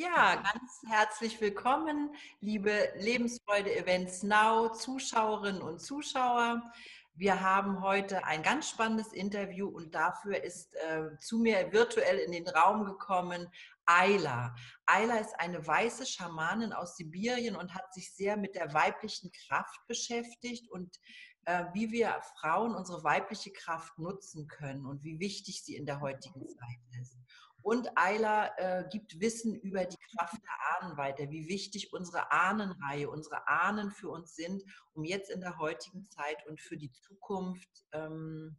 Ja, ganz herzlich willkommen, liebe Lebensfreude Events Now Zuschauerinnen und Zuschauer. Wir haben heute ein ganz spannendes Interview und dafür ist äh, zu mir virtuell in den Raum gekommen Ayla. Ayla ist eine weiße Schamanin aus Sibirien und hat sich sehr mit der weiblichen Kraft beschäftigt und äh, wie wir Frauen unsere weibliche Kraft nutzen können und wie wichtig sie in der heutigen Zeit ist. Und Ayla äh, gibt Wissen über die Kraft der Ahnen weiter, wie wichtig unsere Ahnenreihe, unsere Ahnen für uns sind, um jetzt in der heutigen Zeit und für die Zukunft ähm,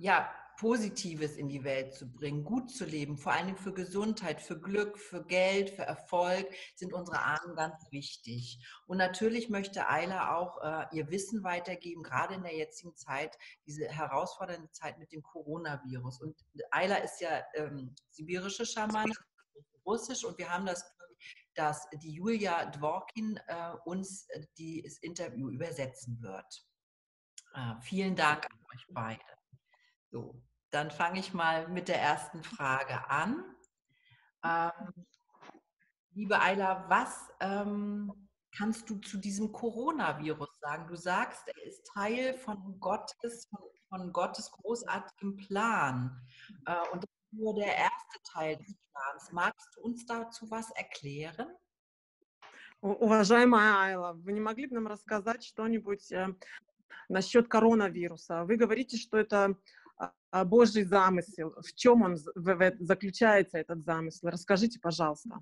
ja, Positives in die Welt zu bringen, gut zu leben, vor allem für Gesundheit, für Glück, für Geld, für Erfolg sind unsere Ahnen ganz wichtig. Und natürlich möchte Ayla auch äh, ihr Wissen weitergeben, gerade in der jetzigen Zeit, diese herausfordernde Zeit mit dem Coronavirus. Und Ayla ist ja ähm, sibirische Schamane, russisch, und wir haben das dass die Julia Dworkin äh, uns äh, das Interview übersetzen wird. Äh, vielen Dank an euch beide. So, dann fange ich mal mit der ersten Frage an. Ähm, liebe Ayla, was ähm, kannst du zu diesem Coronavirus sagen? Du sagst, er ist Teil von Gottes, von, von Gottes großartigem Plan. Äh, und das ist nur der erste Teil des Plans. Magst du uns dazu was erklären? Уважаемая Айла, вы не могли бы нам рассказать что-нибудь э, насчет коронавируса? Вы говорите, что это Божий замысел, в чем он заключается, этот замысел? Расскажите, пожалуйста.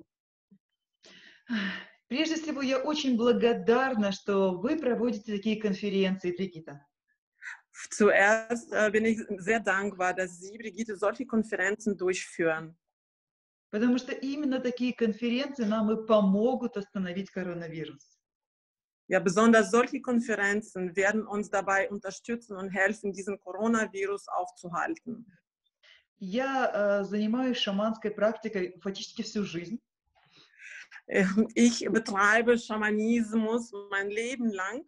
Прежде всего, я очень благодарна, что вы проводите такие конференции, Бригита. Zuerst äh, bin ich sehr dankbar, dass Sie, Brigitte, solche Konferenzen durchführen. Потому что именно такие конференции нам и помогут остановить коронавирус. Ja, besonders solche Konferenzen werden uns dabei unterstützen und helfen, diesen Coronavirus aufzuhalten. Я äh, занимаюсь шаманской практикой фактически всю жизнь. Ich betreibe Schamanismus mein Leben lang.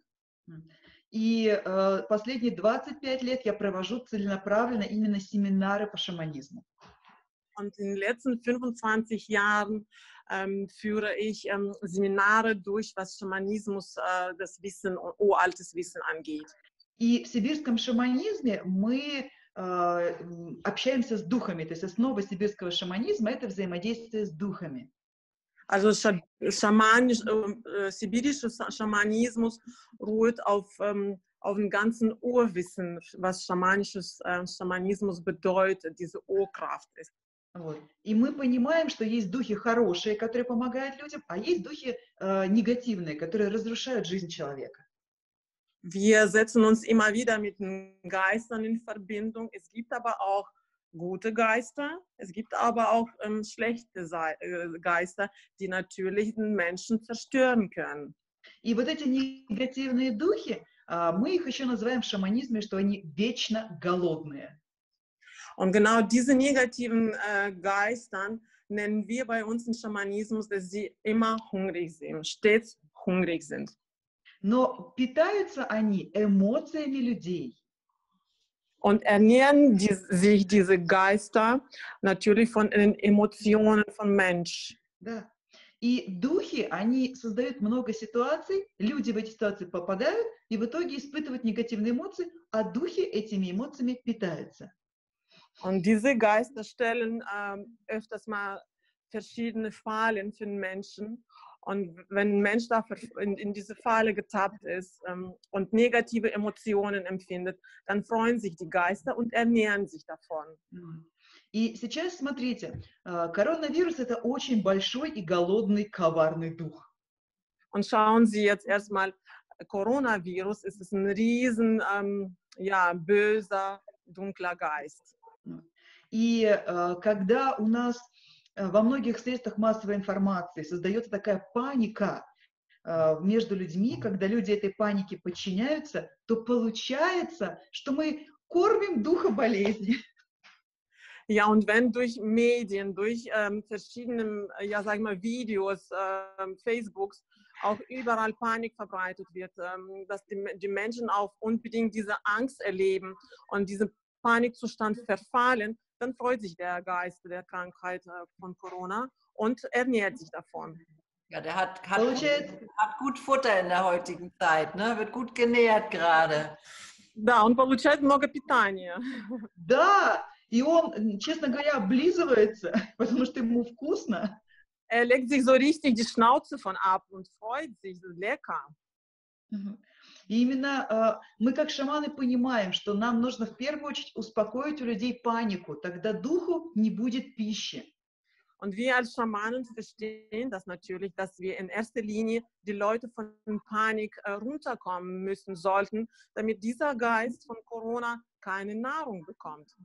И äh, последние 25 лет я провожу целенаправленно именно семинары по шаманизму. Und in den letzten 25 Jahren ähm, führe ich ähm, Seminare durch, was Schamanismus, äh, das Wissen, uraltes Wissen angeht. И в сибирском шаманизме мы э, общаемся с духами. То есть основа сибирского шаманизма – это взаимодействие с духами. Also schamanisch, äh, sibirischer Schamanismus ruht auf, ähm, auf dem ganzen Urwissen, was schamanisches äh, Schamanismus bedeutet, diese Urkraft ist. Вот. И мы понимаем, что есть духи хорошие, которые помогают людям, а есть духи äh, негативные, которые разрушают жизнь человека. Wir setzen uns immer wieder mit den Geistern in Verbindung. Es gibt aber auch gute Geister, es gibt aber auch ähm, schlechte Geister, die natürlich den Menschen zerstören können. И вот эти негативные духи, äh, мы их еще называем в шаманизме, что они вечно голодные. Und genau diese negativen äh, Geistern nennen wir bei uns im Schamanismus, dass sie immer hungrig sind, stets hungrig sind. Но питаются они эмоциями людей. Und ernähren die, sich diese Geister natürlich von den Emotionen von Mensch. Да. И духи, они создают много ситуаций, люди в эти ситуации попадают и в итоге испытывают негативные эмоции, а духи этими эмоциями питаются. Und diese Geister stellen ähm, öfters mal verschiedene Fallen für den Menschen. Und wenn ein Mensch da in, in diese Falle getappt ist ähm, und negative Emotionen empfindet, dann freuen sich die Geister und ernähren sich davon. И сейчас смотрите, коронавирус это очень большой и голодный коварный дух. Und schauen Sie jetzt erstmal, Coronavirus ist es ein riesen, ähm, ja, böser, dunkler Geist. И э, когда у нас э, во многих средствах массовой информации создается такая паника э, между людьми, когда люди этой панике подчиняются, то получается, что мы кормим духа болезни. Ja, und wenn durch Medien, durch ähm, verschiedene, ja, sag mal, Videos, ähm, Facebooks, auch überall Panik verbreitet wird, ähm, dass die, die Menschen auch unbedingt diese Angst erleben und diesen Panikzustand verfallen, dann freut sich der Geist der Krankheit äh, von Corona und ernährt sich davon. Ja, der hat, hat, gut, hat gut Futter in der heutigen Zeit, ne? wird gut genährt gerade. Да, он получает много питания. Да, и он, честно говоря, облизывается, потому что ему вкусно. Er legt sich so richtig die Schnauze von ab und freut sich, das ist lecker. И именно э, мы как шаманы понимаем, что нам нужно в первую очередь успокоить у людей панику, тогда духу не будет пищи. Und wir als Schamanen verstehen das natürlich, dass wir in erster Linie die Leute von Panik äh, runterkommen müssen sollten, damit dieser Geist von Corona keine Nahrung bekommt.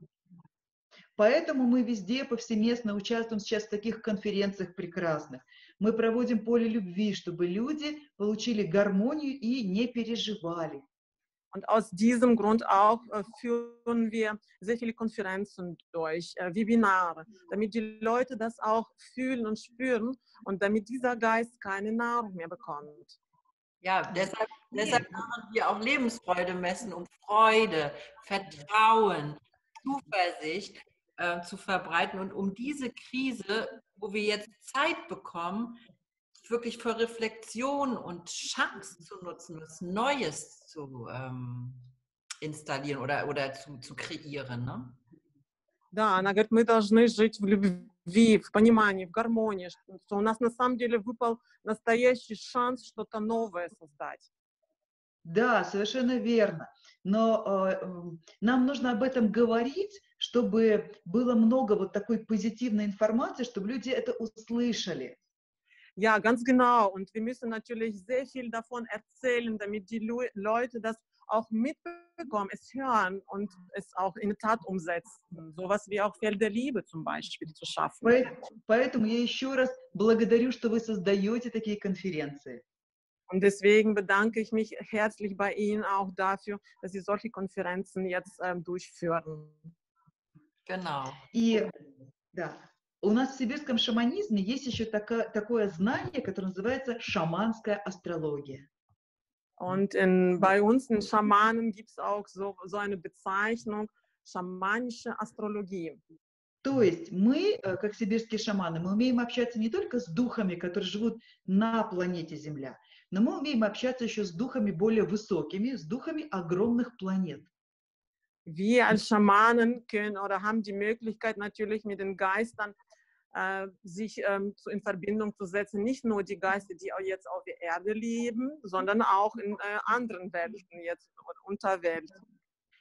Поэтому мы везде повсеместно участвуем сейчас в таких конференциях прекрасных. Мы проводим поле любви, чтобы люди получили гармонию и не переживали. Und aus diesem Grund auch äh, führen wir sehr viele Konferenzen durch, äh, Webinare, damit die Leute das auch fühlen und spüren und damit dieser Geist keine Nahrung mehr bekommt. Ja, deshalb, deshalb machen wir auch Lebensfreude messen, um Freude, Vertrauen, Zuversicht äh, zu verbreiten und um diese Krise, wo wir jetzt Zeit bekommen, wirklich für Reflexion und Chance zu nutzen, was Neues zu ähm, installieren oder, oder zu, zu kreieren. Ne? Да, она говорит, мы должны жить в любви, в понимании, в гармонии, что у нас на самом деле выпал настоящий шанс что-то новое создать. Да, совершенно верно. Но э, нам нужно об этом говорить, чтобы было много вот такой позитивной информации, чтобы люди это услышали. Ja, ganz genau. Und wir müssen natürlich sehr viel davon erzählen, damit die Leute das auch mitbekommen, es hören und es auch in die Tat umsetzen. Sowas wie auch Feld der Liebe zum Beispiel zu schaffen. Поэтому я еще раз благодарю, что вы создаете такие конференции. Und deswegen bedanke ich mich herzlich bei Ihnen auch dafür, dass Sie solche Konferenzen jetzt ähm, durchführen. Genau. И, да, у нас в сибирском шаманизме есть еще такое, такое знание, которое называется шаманская астрология. Und in, bei uns in Schamanen gibt es auch so, so eine Bezeichnung, schamanische Astrologie. То есть мы, как сибирские шаманы, мы умеем общаться не только с духами, которые живут на планете Земля, но мы умеем общаться еще с духами более высокими, с духами огромных планет. Wir als Schamanen können oder haben die Möglichkeit natürlich mit den Geistern äh, sich ähm, in Verbindung zu setzen. Nicht nur die Geister, die auch jetzt auf der Erde leben, sondern auch in äh, anderen Welten, jetzt Unterwelten.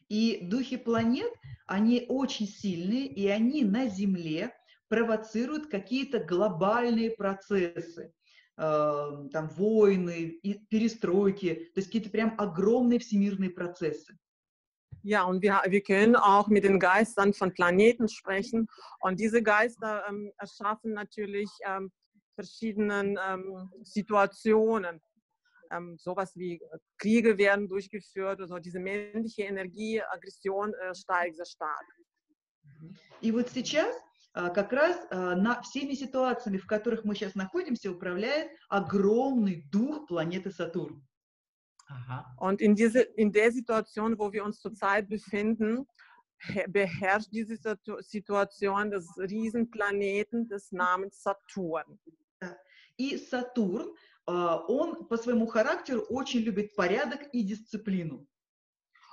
И духи планет, они очень сильные, и они на Земле провоцируют какие-то глобальные процессы, э, там войны, перестройки, то есть какие-то прям огромные всемирные процессы. Ja, und wir, wir können auch mit den Geistern von Planeten sprechen. Und diese Geister ähm, erschaffen natürlich ähm, verschiedene ähm, Situationen. Ähm, sowas wie Kriege werden durchgeführt, also diese männliche Energie, Aggression äh, steigt sehr stark. И вот сейчас как раз на всеми ситуациями, в которых мы сейчас находимся, управляет огромный дух планеты Сатурн. Aha. Und in, diese, in der Situation, wo wir uns zurzeit befinden, beherrscht diese Situation des Riesenplaneten des Namens Saturn. И Сатурн, он по своему характеру очень любит порядок и дисциплину.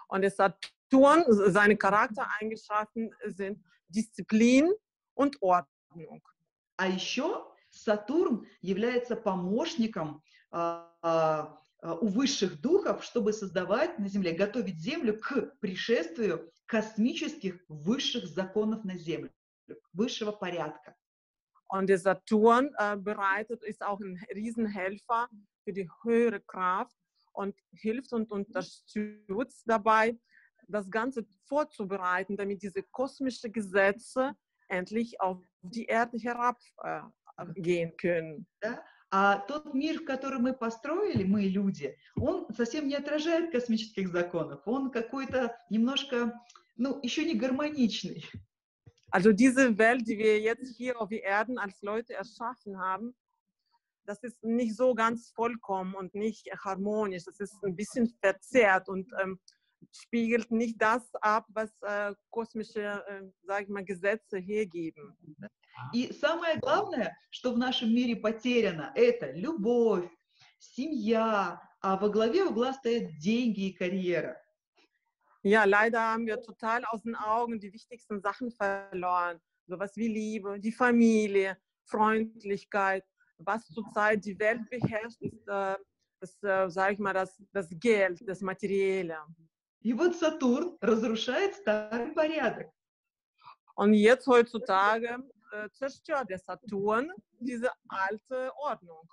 Und der Saturn, seine Charaktereigenschaften sind Disziplin und Ordnung. А еще Сатурн является помощником у высших духов, чтобы создавать на Земле, готовить Землю к пришествию космических высших законов на Землю, высшего порядка. Und der Saturn äh, bereitet, ist auch ein Riesenhelfer für die höhere Kraft und hilft und unterstützt dabei, das Ganze vorzubereiten, damit diese kosmischen Gesetze endlich auf die Erde herabgehen äh, können. Да? А тот мир, в который мы построили, мы люди, он совсем не отражает космических законов. Он какой-то немножко, ну, еще не гармоничный. Also diese Welt, die wir jetzt hier auf Erden als Leute erschaffen haben, das ist nicht so ganz vollkommen und nicht harmonisch. Das ist ein bisschen verzerrt und ähm, spiegelt nicht das ab, was äh, kosmische, äh, sag ich mal, Gesetze hergeben. И самое главное, что в нашем мире потеряно, это любовь, семья, а во главе угла стоят деньги и карьера. Ja, leider haben wir total aus den Augen die wichtigsten Sachen verloren. Sowas wie Liebe, die Familie, Freundlichkeit. Was zurzeit die Welt beherrscht, ist, äh, das, äh, sag ich mal, das, das Geld, das Materielle. И вот Сатурн разрушает старый порядок. Und jetzt heutzutage äh, zerstört der Saturn diese alte Ordnung.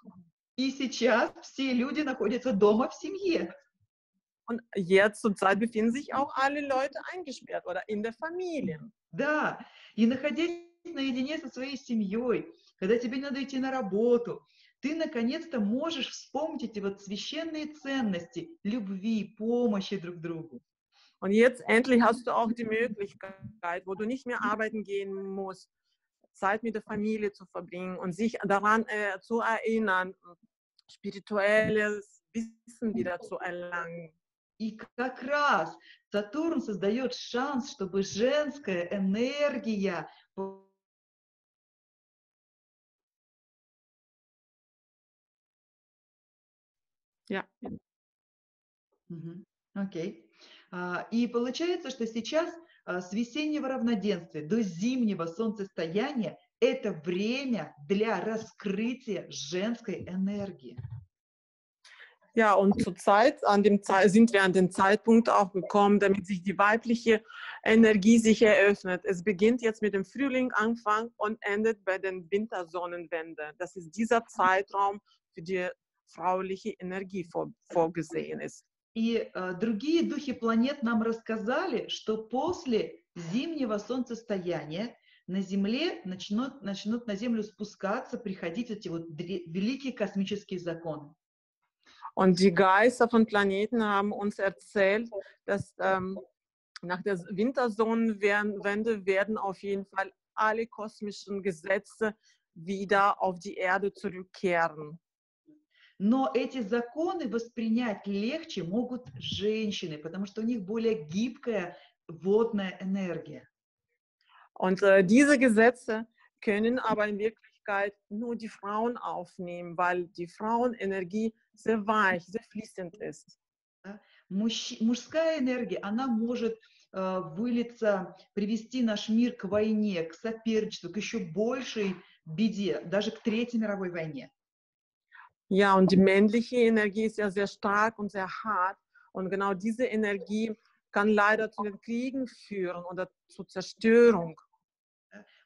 И сейчас все люди находятся дома в семье. Und jetzt zurzeit befinden sich auch alle Leute eingesperrt oder in der Familie. Да, и находясь наедине со своей семьей, когда тебе надо идти на работу, ты наконец-то можешь вспомнить эти вот священные ценности любви, помощи друг другу. Und jetzt endlich hast du auch die Möglichkeit, wo du nicht mehr arbeiten gehen musst, Zeit mit der Familie zu verbringen und sich daran äh, zu erinnern, spirituelles Wissen wieder zu erlangen. И как раз Сатурн создает шанс, чтобы женская энергия Ja. Мгм. Окей. А, И получается, что сейчас а, с весеннего равноденствия до зимнего солнцестояния это время для раскрытия женской энергии. Ja, und zurzeit an dem sind wir an den Zeitpunkt auch gekommen, damit sich die weibliche Energie sich eröffnet. Es beginnt jetzt mit dem Frühling Anfang und endet bei den Wintersonnenwende. Das ist dieser Zeitraum für die frauliche Energie vor, vorgesehen ist. И а, другие духи планет нам рассказали, что после зимнего солнцестояния на Земле начнут, начнут на Землю спускаться, приходить эти вот дре- великие космические законы. Und die Geister von Planeten haben uns erzählt, dass ähm, nach der Wintersonnenwende werden auf jeden Fall alle kosmischen Gesetze wieder auf die Erde zurückkehren. Но эти законы воспринять легче могут женщины, потому что у них более гибкая водная энергия. Und äh, diese Gesetze können aber in Wirklichkeit nur die Frauen aufnehmen, weil die Frauenenergie sehr weich, sehr fließend ist. Мужская энергия, она может э, вылиться, привести наш мир к войне, к соперничеству, к еще большей беде, даже к Третьей мировой войне. Ja, und die männliche Energie ist ja sehr stark und sehr hart. Und genau diese Energie kann leider zu den Kriegen führen oder zur Zerstörung.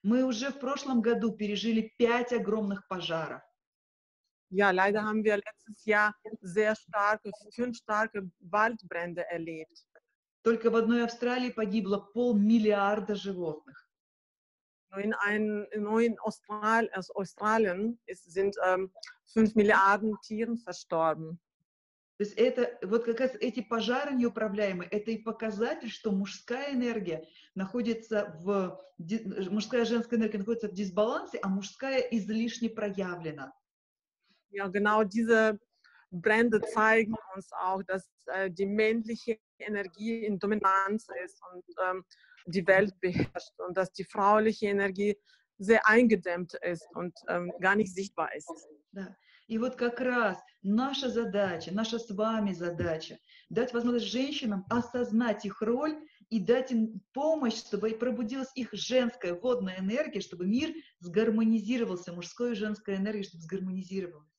Мы уже в прошлом году пережили пять огромных пожаров. Ja, leider haben wir letztes Jahr sehr starke, fünf starke Waldbrände erlebt. Только в одной Австралии погибло полмиллиарда животных. Nur in, ein, nur in Austral, aus Australien ist, sind ähm, fünf Milliarden Tieren verstorben. То есть это вот как раз эти пожары неуправляемые, это и показатель, что мужская энергия находится в ди- мужская и женская энергия находится в дисбалансе, а мужская излишне проявлена. Ja, genau diese Brände zeigen uns auch, dass äh, die männliche Energie in Dominanz ist und ähm, die Welt beherrscht und dass die frauliche Energie sehr eingedämmt ist und ähm, gar nicht sichtbar ist. Да. И вот как раз наша задача, наша с вами задача, дать возможность женщинам осознать их роль и дать им помощь, чтобы пробудилась их женская водная энергия, чтобы мир сгармонизировался, мужской и женская энергия, чтобы сгармонизировалась.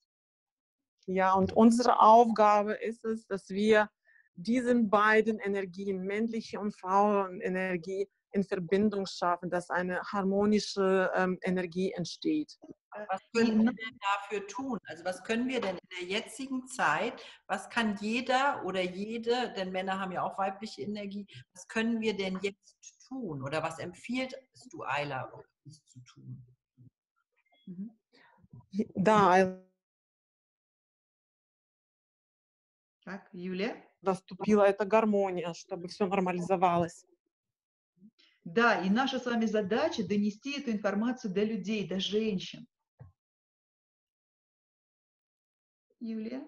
Ja, und unsere Aufgabe ist es, dass wir diesen beiden Energien, männliche und Frauenenergie, in Verbindung schaffen, dass eine harmonische ähm, Energie entsteht. Was können wir denn dafür tun? Also was können wir denn in der jetzigen Zeit, was kann jeder oder jede, denn Männer haben ja auch weibliche Energie, was können wir denn jetzt tun oder was empfiehlst du, Ayla, uns zu tun? Mhm. Da. Also tak, Julia? Наступила эта гармония, чтобы все нормализовалось. Да, и наша с вами задача донести эту информацию до людей, до женщин. Юлия?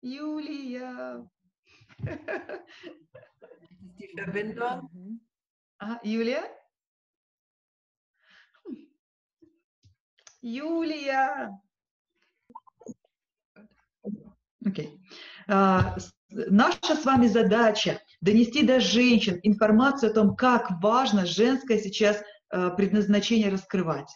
Юлия. Die Verbindung. А, Юлия? Хм. Юлия! Окей. А, с- наша с вами задача донести до женщин информацию о том, как важно женское сейчас а, предназначение раскрывать.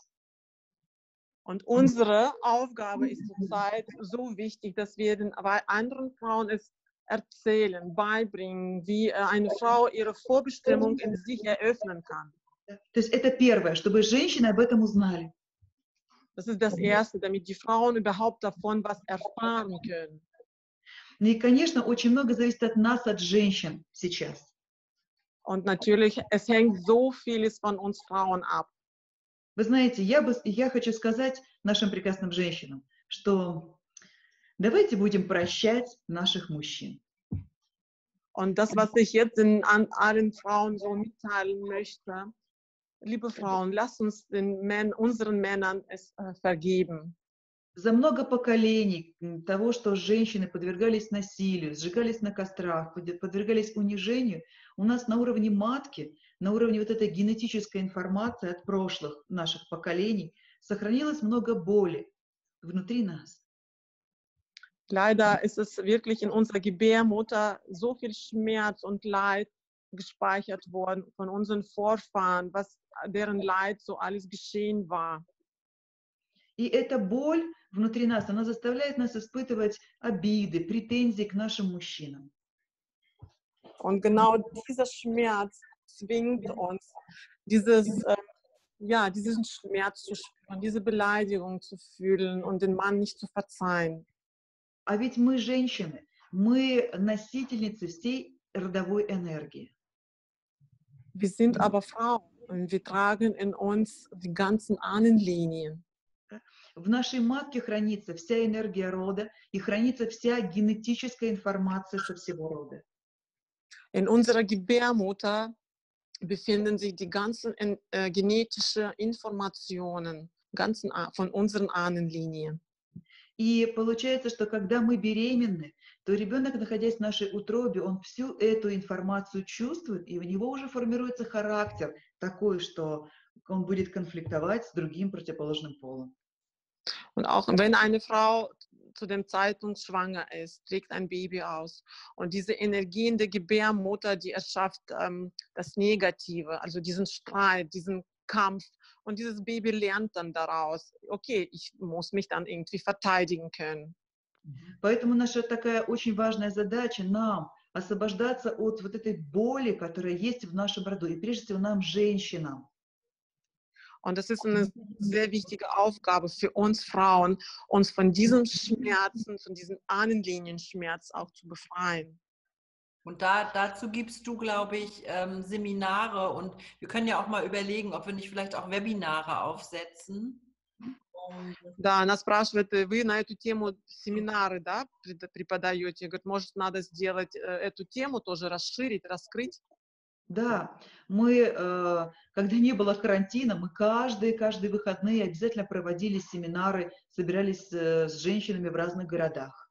Und unsere Aufgabe ist zurzeit so wichtig, dass wir den anderen Frauen es erzählen, beibringen, wie äh, eine Frau ihre Vorbestimmung in sich eröffnen kann. То есть это первое, чтобы женщины об этом узнали. Das ist das Erste, damit die Frauen überhaupt davon was erfahren können. Ну и, конечно, очень много зависит от нас, от женщин сейчас. Und natürlich, es hängt so vieles von uns Frauen ab. Вы знаете, я, бы, я хочу сказать нашим прекрасным женщинам, что давайте будем прощать наших мужчин. Und das, was ich jetzt in, an allen Frauen so mitteilen möchte, liebe Frauen, lasst uns den Männ, unseren Männern es äh, vergeben. За много поколений того, что женщины подвергались насилию, сжигались на кострах, под- подвергались унижению, у нас на уровне матки, на уровне вот этой генетической информации от прошлых наших поколений сохранилось много боли внутри нас. Leider ist es wirklich in unserer Gebärmutter so viel Schmerz und Leid gespeichert worden von unseren Vorfahren, was deren Leid so alles geschehen war. И эта боль внутри нас, она заставляет нас испытывать обиды, претензии к нашим мужчинам. Und genau dieser Schmerz zwingt uns, dieses, äh, ja, diesen Schmerz zu spüren, diese Beleidigung zu fühlen und den Mann nicht zu verzeihen. А ведь мы женщины, мы носительницы всей родовой энергии. Wir sind aber Frauen und wir tragen in uns die ganzen Ahnenlinien. В нашей матке хранится вся энергия рода и хранится вся генетическая информация со всего рода. In unserer Gebärmutter befinden sich die ganzen äh, genetische Informationen ganzen, A- von unseren Ahnenlinien. И получается, что когда мы беременны, то ребенок, находясь в нашей утробе, он всю эту информацию чувствует, и у него уже формируется характер такой, что он будет конфликтовать с другим противоположным полом. Und auch wenn eine Frau zu dem Zeitpunkt schwanger ist, trägt ein Baby aus. Und diese Energien der Gebärmutter, die erschafft ähm, das Negative, also diesen Streit, diesen Kampf. Und dieses Baby lernt dann daraus, okay, ich muss mich dann irgendwie verteidigen können. Поэтому наша такая очень важная задача нам освобождаться от вот этой боли, которая есть в нашем роду, и прежде всего нам, женщинам. Und das ist eine sehr wichtige Aufgabe für uns Frauen, uns von diesem Schmerzen, von diesem Ahnenlinienschmerz auch zu befreien. Und da, dazu gibst du, glaube ich, ähm, Seminare und wir können ja auch mal überlegen, ob wir nicht vielleicht auch Webinare aufsetzen. Um Да, она спрашивает, э, вы на эту тему семинары, да, пред- преподаете? Говорит, может, надо сделать э, эту тему тоже расширить, раскрыть? Да, мы, э, когда не было карантина, мы каждые, каждые выходные обязательно проводили семинары, собирались э, с женщинами в разных городах.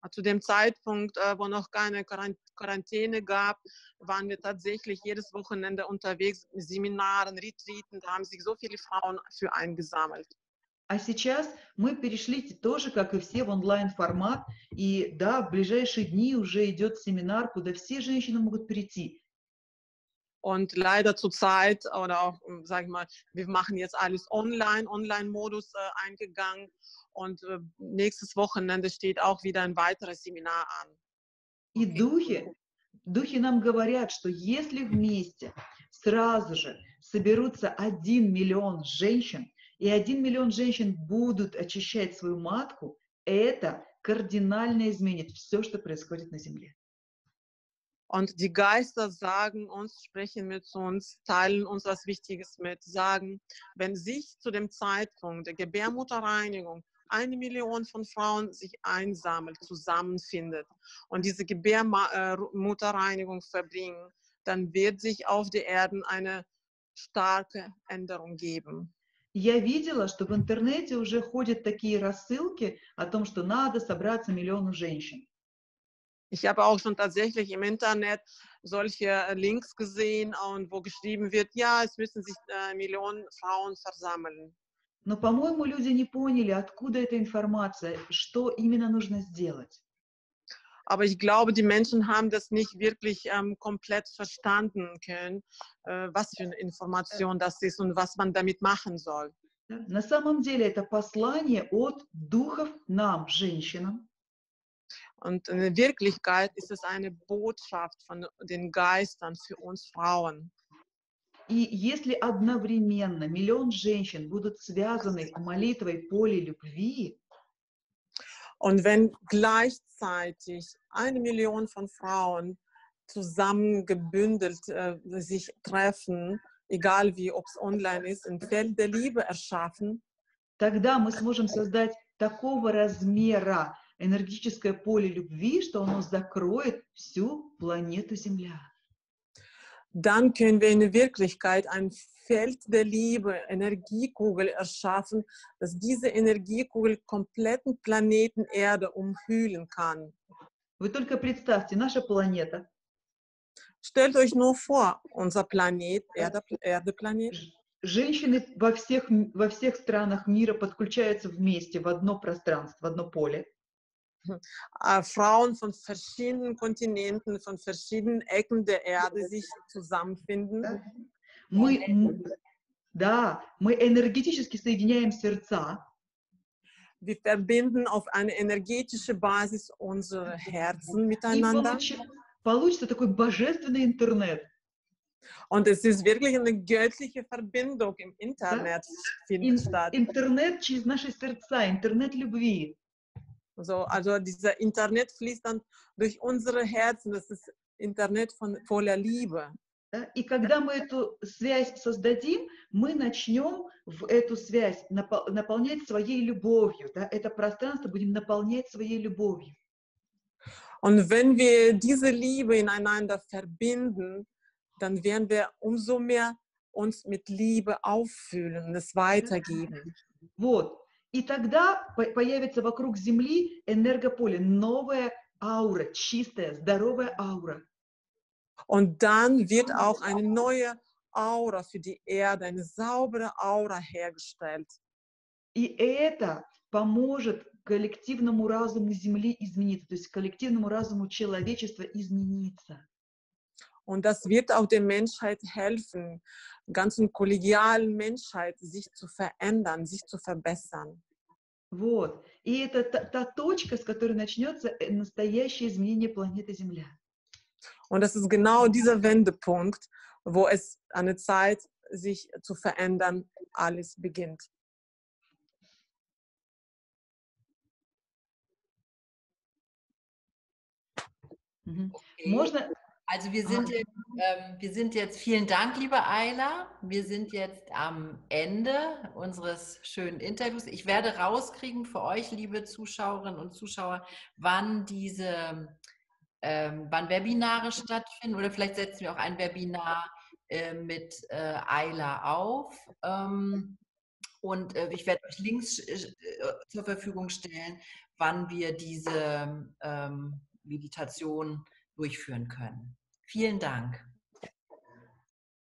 Ah, Zu dem Zeitpunkt, äh, wo noch keine Quarant- Quarantäne gab, waren wir tatsächlich jedes Wochenende unterwegs, Seminaren, Retreaten, da haben sich so viele Frauen für eingesammelt. А сейчас мы перешли тоже, как и все, в онлайн-формат. И да, в ближайшие дни уже идет семинар, куда все женщины могут прийти. Und leider zurzeit, oder auch, sage ich mal, wir machen jetzt alles online, Online-Modus äh, eingegangen. Und äh, nächstes Wochenende steht auch wieder ein weiteres Seminar an. И духи, духи нам говорят, что если вместе сразу же соберутся один миллион женщин, и один миллион женщин будут очищать свою матку, это кардинально изменит все, что происходит на Земле. Und die Geister sagen uns, sprechen mit uns, teilen uns was Wichtiges mit, sagen, wenn sich zu dem Zeitpunkt der Gebärmutterreinigung eine Million von Frauen sich einsammelt, zusammenfindet und diese Gebärmutterreinigung verbringen, dann wird sich auf der Erde eine starke Änderung geben. Я видела, что в интернете уже ходят такие рассылки о том, что надо собраться миллиону женщин. Ich habe auch schon tatsächlich im Internet solche äh, Links gesehen und wo geschrieben wird, ja, es müssen sich äh, Millionen Frauen versammeln. Но, по-моему, люди не поняли, откуда эта информация, что именно нужно сделать. Aber ich glaube, die Menschen haben das nicht wirklich ähm, komplett verstanden können, äh, was für eine Information das ist und was man damit machen soll. На самом деле это послание от духов нам, женщинам. Und in Wirklichkeit ist es eine Botschaft von den Geistern für uns Frauen. И если одновременно миллион женщин будут связаны молитвой поле любви, Und wenn gleichzeitig eine Million von Frauen zusammengebündelt äh, sich treffen, egal wie, ob es online ist, ein Feld der Liebe erschaffen, тогда мы сможем создать такого размера энергетическое поле любви, что оно закроет всю планету Земля. dann können wir in Wirklichkeit ein Feld der Liebe, Energiekugel erschaffen, dass diese Energiekugel kompletten Planeten Erde umhüllen kann. Вы только представьте, наша планета, Stellt euch nur vor, unser Planet, Erde, Erdeplanet, женщины во всех, во всех странах мира подключаются вместе в одно пространство, в одно поле. äh, Frauen von verschiedenen Kontinenten, von verschiedenen Ecken der Erde sich zusammenfinden. Да? Мы, м, да, мы энергетически соединяем сердца, Wir verbinden auf eine energetische Basis unsere Herzen и miteinander. получи- получится такой божественный интернет. Und es ist wirklich eine göttliche Verbindung im Internet findet Ин- statt. интернет через наши сердца, интернет любви. So, also dieser Internet fließt dann durch unsere Herzen. Das ist Internet von voller Liebe. да. И когда мы эту связь создадим, мы начнем в эту связь напол- наполнять своей любовью. Да? Это пространство будем наполнять своей любовью. Und wenn wir diese Liebe ineinander verbinden, dann werden wir umso mehr uns mit Liebe auffüllen und es weitergeben. Вот. И тогда по- появится вокруг Земли энергополе, новая аура, чистая, здоровая аура. Und dann wird auch eine neue Aura für die Erde, eine saubere Aura hergestellt. И это поможет коллективному разуму Земли измениться, то есть коллективному разуму человечества измениться. Und das wird auch der Menschheit helfen, ganzen kollegialen Menschheit, sich zu verändern, sich zu verbessern. Вот. И это та, та точка, с которой начнется э, настоящее изменение планеты Земля. Und das ist genau dieser Wendepunkt, wo es eine Zeit, sich zu verändern, alles beginnt. Мгм. Okay. Можно, also wir sind, jetzt, ähm, wir sind jetzt, vielen Dank, liebe Ayla. Wir sind jetzt am Ende unseres schönen Interviews. Ich werde rauskriegen für euch, liebe Zuschauerinnen und Zuschauer, wann diese, ähm, wann Webinare stattfinden oder vielleicht setzen wir auch ein Webinar äh, mit äh, Ayla auf. Ähm, und äh, ich werde euch Links äh, zur Verfügung stellen, wann wir diese ähm, Meditation durchführen können. Vielen Dank.